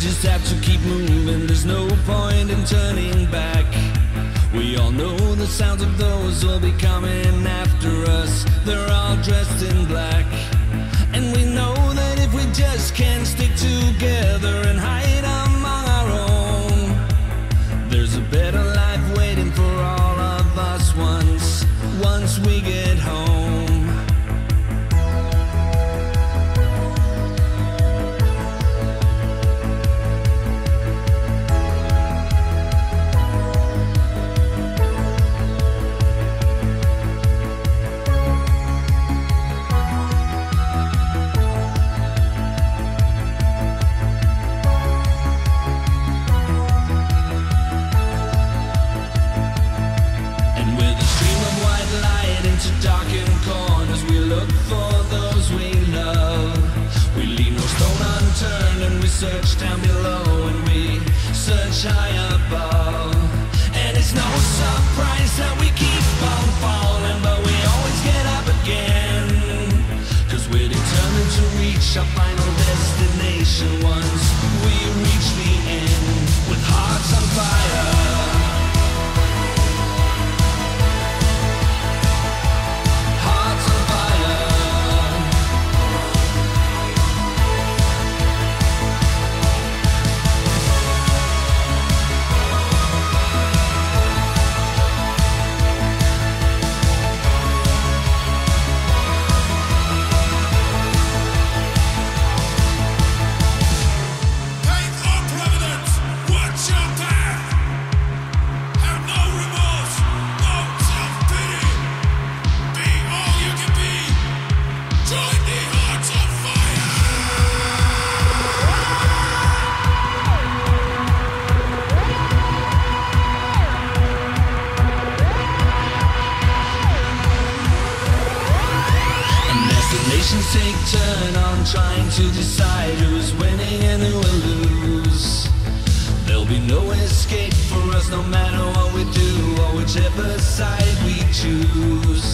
just have to keep moving, there's no point in turning back. We all know the sounds of those who'll be coming after us. They're all dressed in black. And we know that if we just can't stick together and hide among our own, there's a better life waiting for all of us once, once we get light into darkened corners, we look for those we love. We leave no stone unturned and we search down below and we search high above. And it's no surprise that we keep on falling, but we always get up again. Cause we're determined to reach our final take turn on trying to decide who's winning and who will lose, there'll be no escape for us no matter what we do or whichever side we choose.